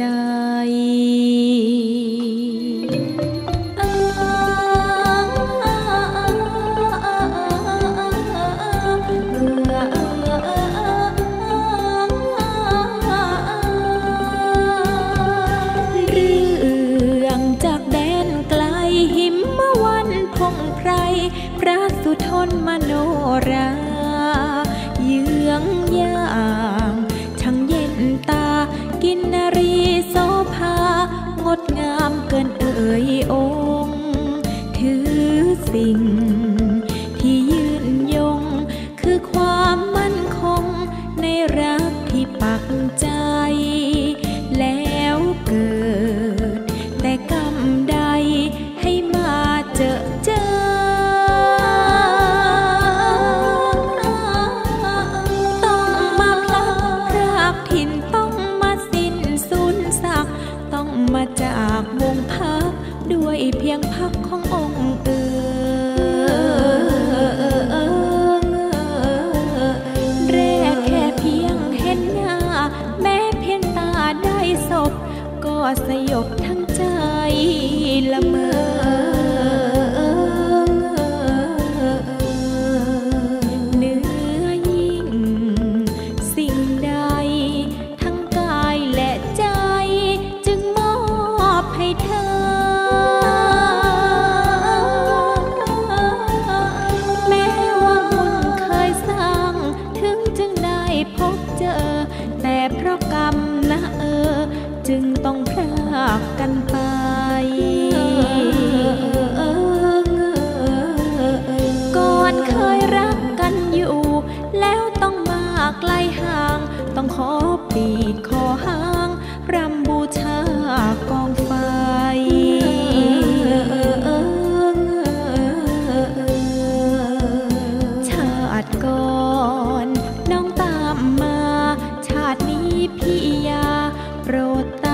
จะขา ดใ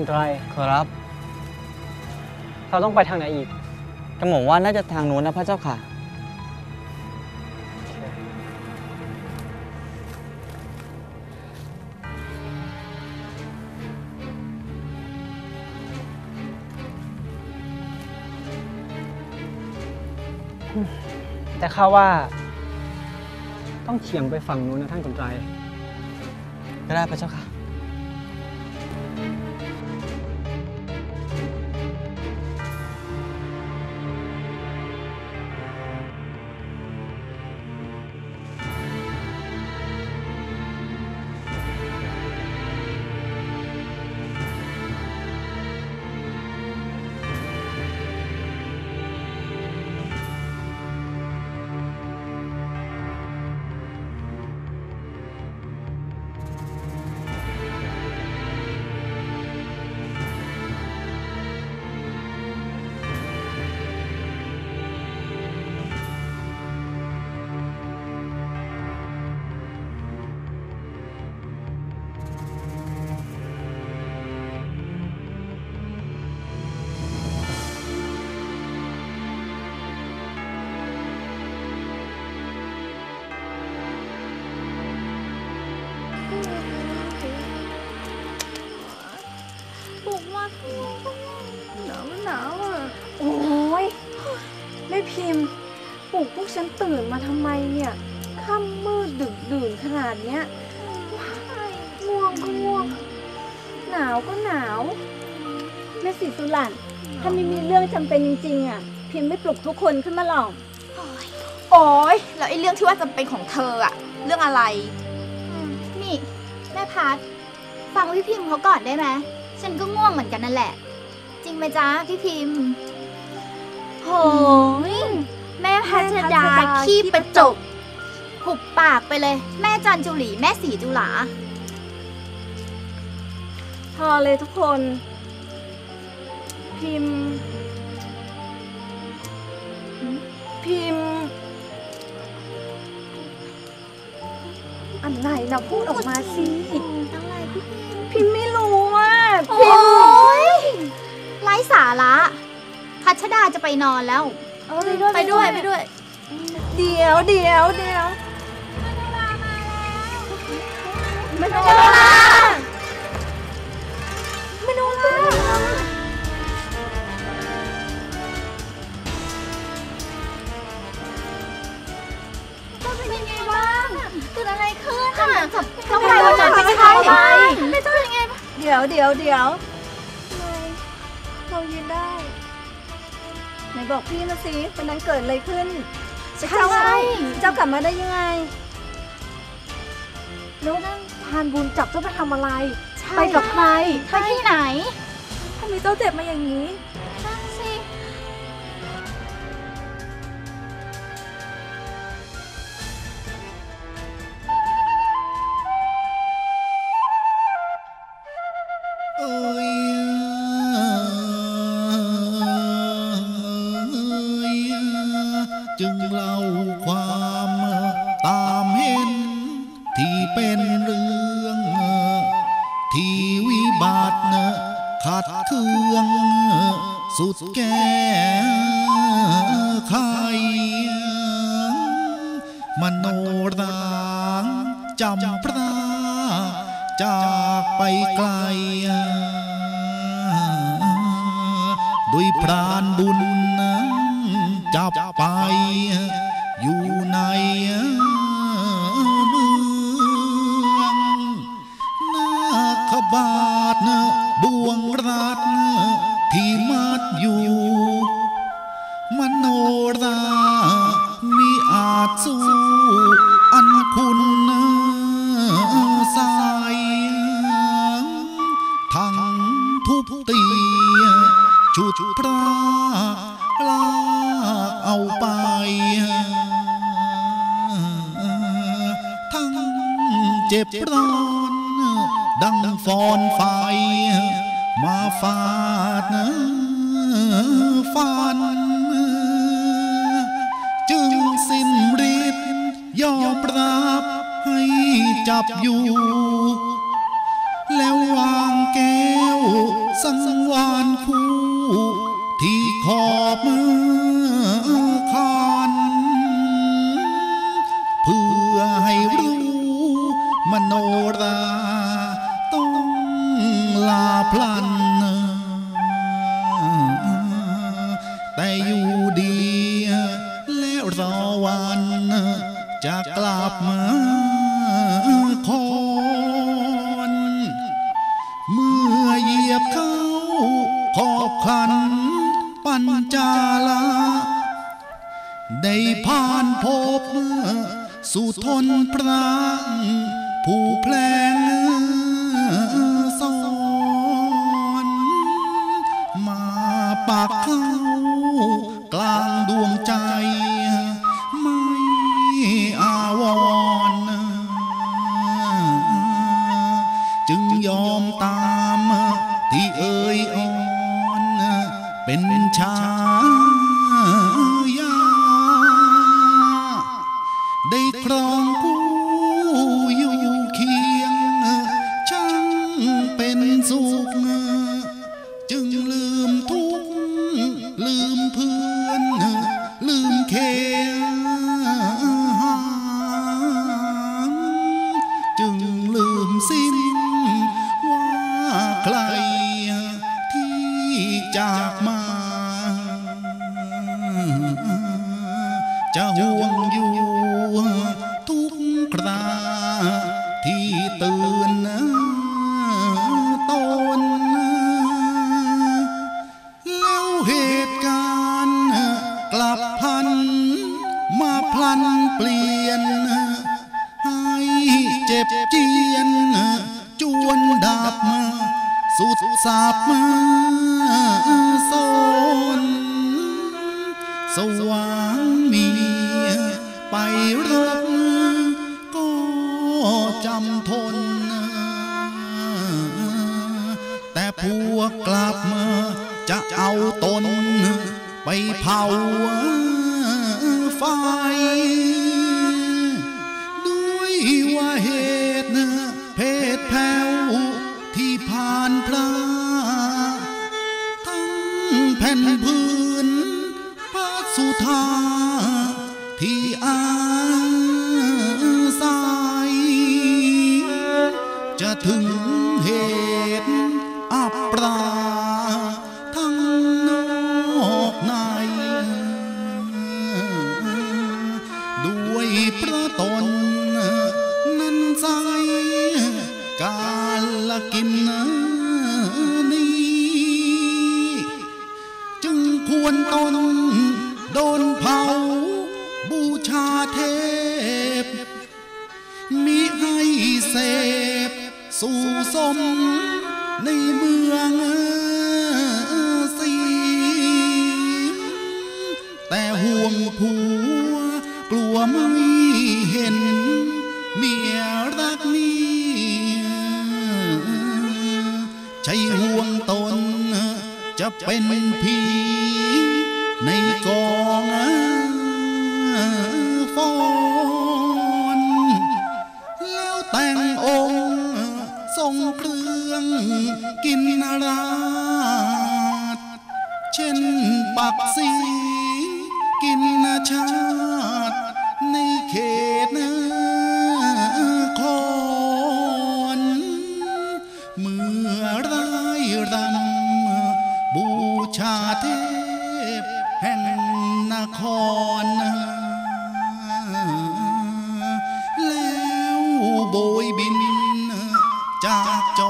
นคนไตรครับ เราต้องไปทางไหนอีก กระหม่อมว่าน่าจะทางนู้นนะพระเจ้าค่ะ แต่ข้าว่า ต้องเฉียงไปฝั่งนู้นนะท่านคนไตรก็ได้พระเจ้าค่ะ ฉันตื่นมาทำไมเนี่ยค่ำมืดดึกดื่นขนาดเนี้ยง่วงก็ง่วง หนาวก็หนาว แม่สีสุรันถ้าไม่มีเรื่องจำเป็นจริงๆอะพิมพ์ไม่ปลุกทุกคนขึ้นมาหรอก โอ้ยแล้วไอ้เรื่องที่ว่าจำเป็นของเธออะเรื่องอะไรอืมนี่ แม่พัดฟังพี่พิมพ์เขาก่อนได้ไหมฉันก็ง่วงเหมือนกันนั่นแหละ จริงไหมจ๊ะพี่พิมพ์โหย แม่พัชดาขี้ประจบหุบปากไปเลย แม่จันจุหลีแม่สีจุหลา พอเลยทุกคน พิมพ์ พิมพ์อะไรนะพูดออกมาสิอะไรพี่พิมพ์พิมพ์ไม่รู้อะโอ้พิมพ์ยไร้สาระพัชดาจะไปนอนแล้ว เอาไปด้วยไปด้วยไปด้วย เดี๋ยวเดี๋ยวเดี๋ยวมโนรามามโนราต้องเป็นยังไงบ้างเกิดอะไรขึ้นอะทำไมเราจะไม่เข้าไปไม่ต้องยังไง เดี๋ยวเดี๋ยวเดี๋ยว นบอกพี่มาสิวันนั้นเกิดอะไรขึ้นใช่เจ้าเจ้ากลับมาได้ยังไง แล้วพานบุญจับเจ้าไปทำอะไร ไปกับใคร ไปที่ไหนทำไมเจ้าเจ็บมาอย่างนี้นั่น Okay. เจ็บร้อนดังฟอนไฟมาฟาดฟัน จึงสิ้นฤทธิ์ยอมรับให้จับอยู่ แล้ววางแก้วอบ โนราต้องลาพลัน แต่อยู่ดี แล้วรอวันจะกลับมาคอนเมื่อเหยียบเข้าขอบขัน ปัญจาลาได้ผ่านพบสู่ทนพระ แพลงสอนมาปักเข้ากลางดวงใจ ไม่อาวร์จึงยอมตามที่เอ่ยอ่อนเป็นชา เจ็บเจียนจวนดับมา สุดสาบมาโซนสว่างมีไปรบก็จำทน แต่พวกกลับมาจะเอาตนไปเผาไฟ ควรตน โดนเผา บูชาเทพ มิให้เสพ สู่สม ในเมืองสีแต่ห่วงผัว กลัวไม่เห็น เมียรักนี้ใช่ห่วงตนจะเป็นผี งกินนาราชเช่นปักสีกินนาชาติในเขตนคอนเมื่อไรรำบูชาเทพแห่งนครแล้วโบยบินจากจร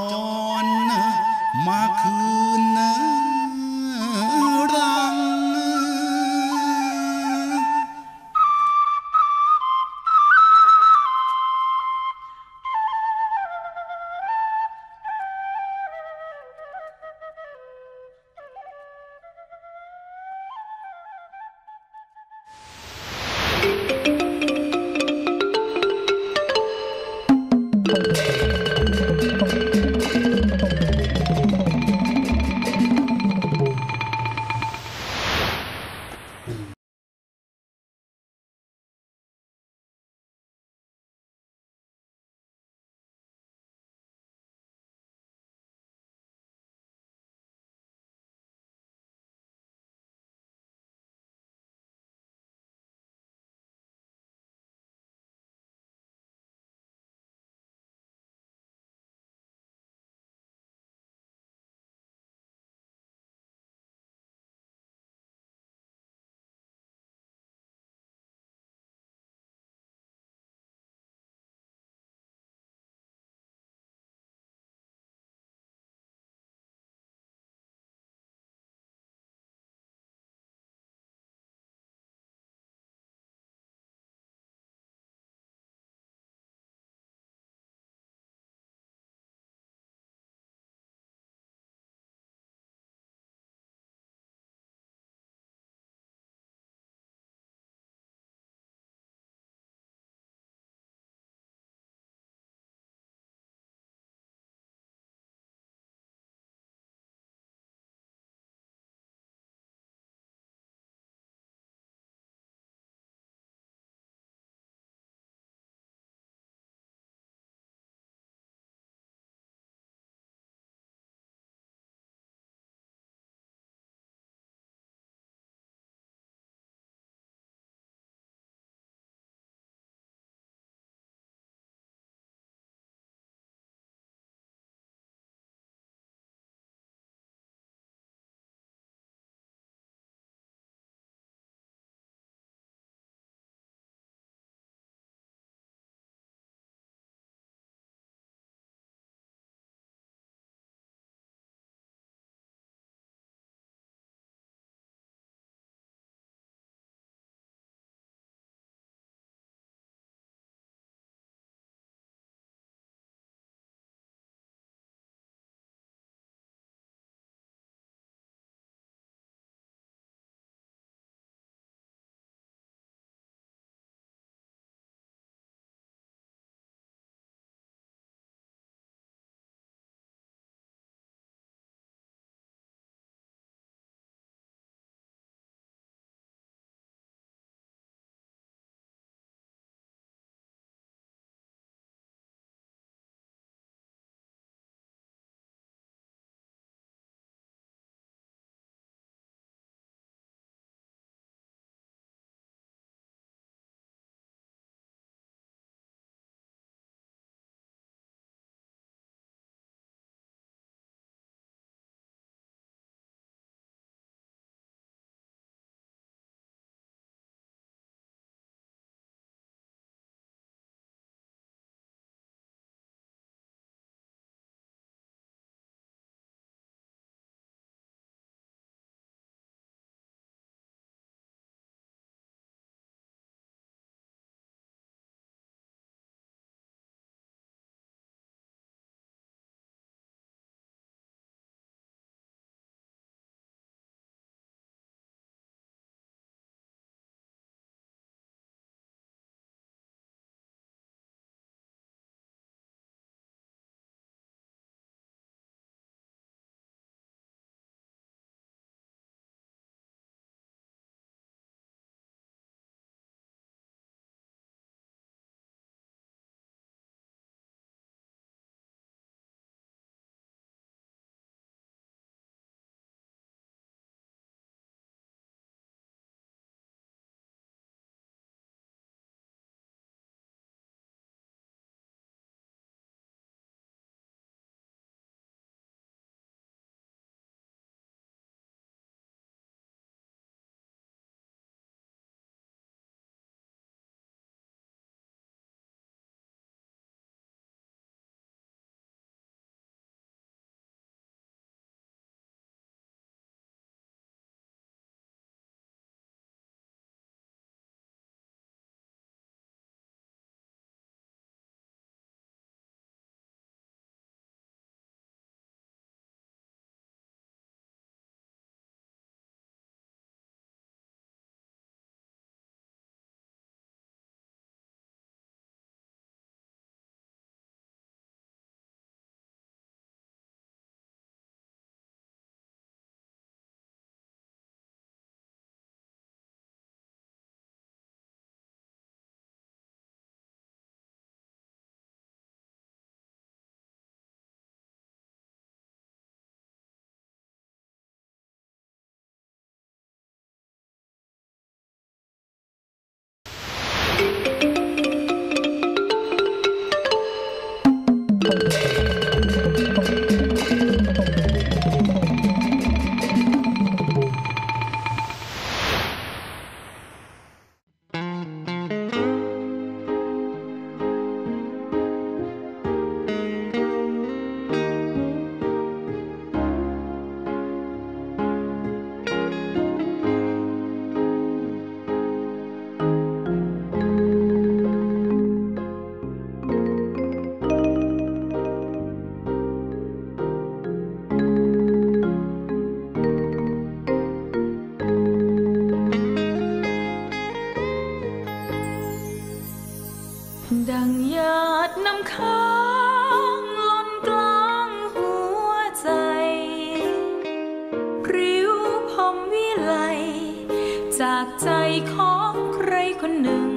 ของใครคนหนึ่ง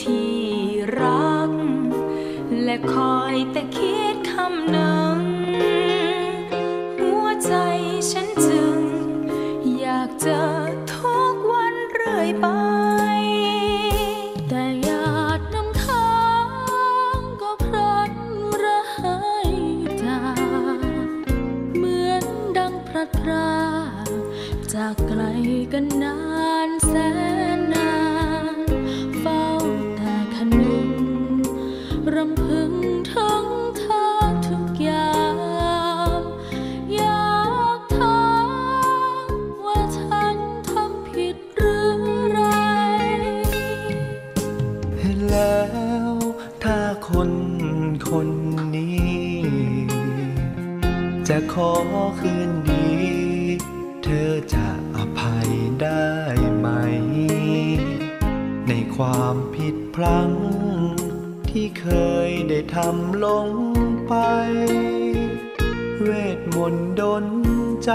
ที่รัก และคอยแต่คิดคำหนึ่ง ขอคืนดี เธอจะอภัยได้ไหม ในความผิดพลั้ง ที่เคยได้ทำลงไป เวทมนต์ดนใจ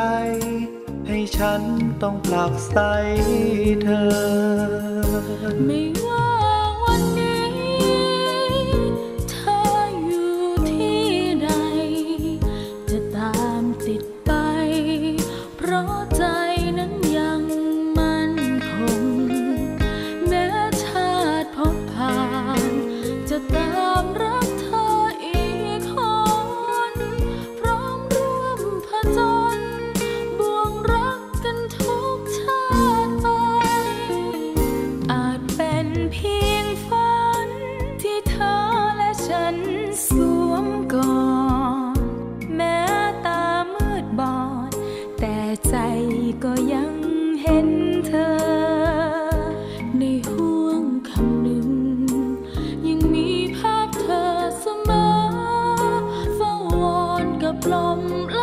ให้ฉันต้องผลักไสเธอไม่ว่า กับลม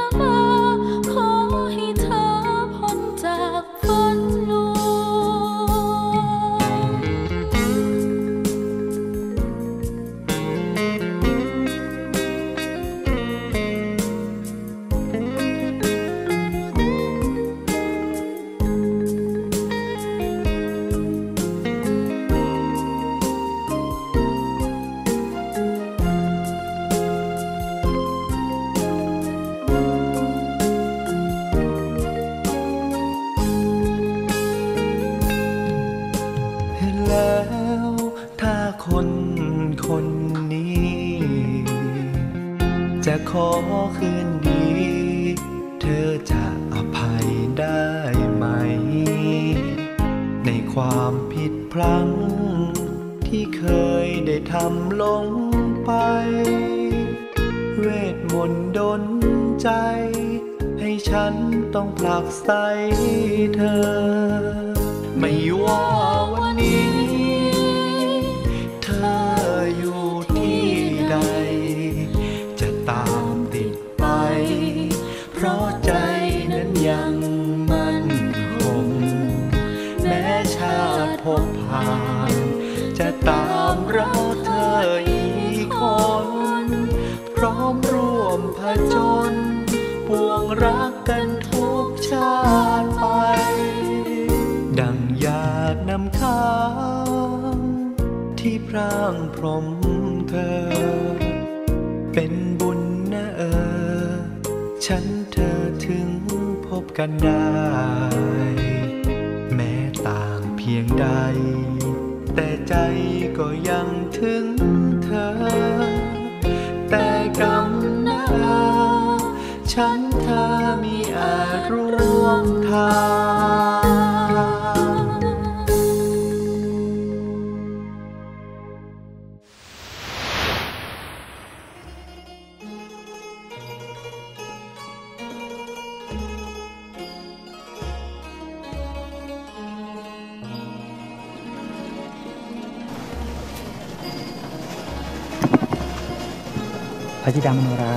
ระธิดามโนรา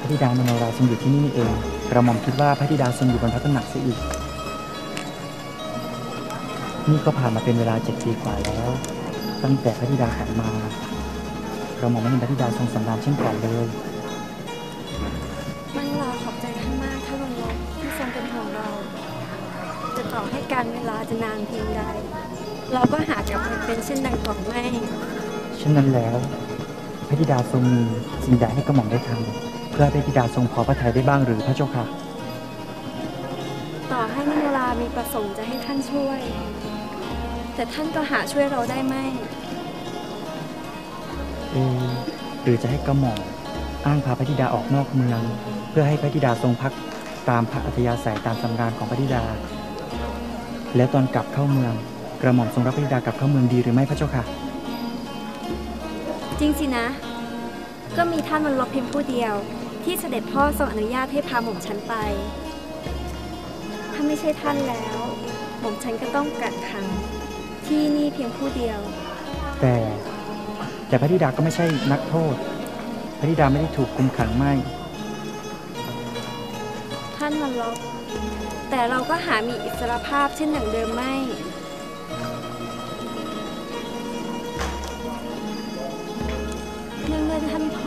พระธิดามโนราทรงอยู่ที่นี่นี่เอง กระหม่อมคิดว่าพระธิดาทรงอยู่บนพระตำหนักเสียอีก นี่ก็ผ่านมาเป็นเวลาเจ็ดปีกว่าแล้ว ตั้งแต่พระธิดากลับมา กระหม่อมไม่เห็นพระธิดาทรงสำราญเช่นก่อนเลย มังลาขอบใจท่านมากท่านลุงลบที่ทรงเป็นห่วงเราแต่ต่อให้การเวลาจะนานเพียงใด เราก็หากลับไปเป็นเช่นดังก่อนไม่ เช่นนั้นแล้ว พระธิดาทรงมี สิ่งใดให้กระหม่อมได้ทำเพื่อให้พระธิดาทรงพอพระทัยได้บ้างหรือพระเจ้าค่ะ ต่อให้มิโนรามีประสงค์จะให้ท่านช่วย แต่ท่านก็หาช่วยเราได้ไม่เอะหรือจะให้กระหม่อมอ้างพาพระธิดาออกนอกเมือง เพื่อให้พระธิดาทรงพักตามพระอัธยาศัยตามสำราญของพระธิดา แล้วตอนกลับเข้าเมือง กระหม่อมทรงรับพระธิดากลับเข้าเมืองดีหรือไม่พระเจ้าค่ะ จริงสินะ ก็มีท่านมันลบเพียงผู้เดียว ที่เสด็จพ่อทรงอนุญาตให้พาหม่อมฉันไป ถ้าไม่ใช่ท่านแล้ว หม่อมฉันก็ต้องกักขัง ที่นี่เพียงผู้เดียว แต่แต่พระธิดาก็ไม่ใช่นักโทษ พระธิดาไม่ได้ถูกคุมขังไม่ ท่านมันลบแต่เราก็หามีอิสรภาพเช่นอย่างเดิมไม่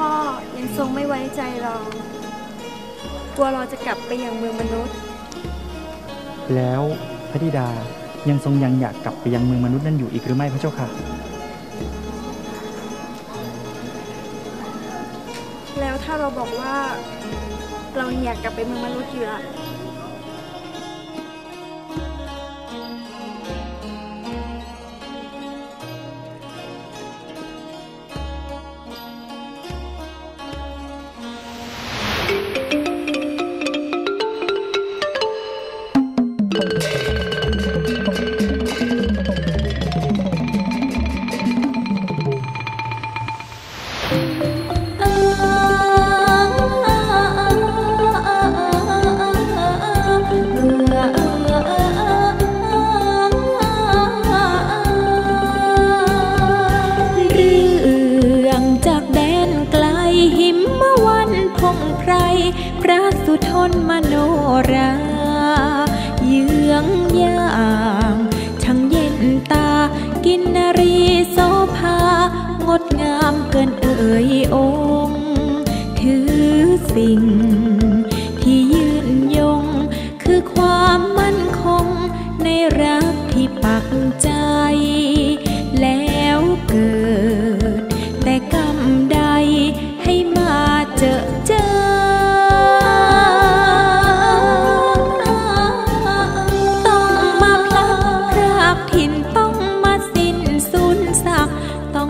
พ่อยังทรงไม่ไว้ใจเรา กลัวเราจะกลับไปยังเมืองมนุษย์ แล้วพระธิดายังทรงยังอยากกลับไปยังเมืองมนุษย์นั่นอยู่อีกหรือไม่พระเจ้าค่ะ แล้วถ้าเราบอกว่า เรายังอยากกลับไปเมืองมนุษย์อยู่ล่ะ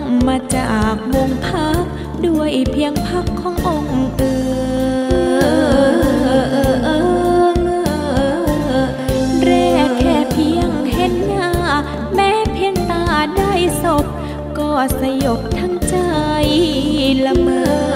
ต้องมาจากวงพัก ด้วยเพียงพักขององค์เอ๋ยแรกแค่เพียงเห็นหน้า แม้เพียงตาได้ศพ ก็สยบทั้งใจละเมอ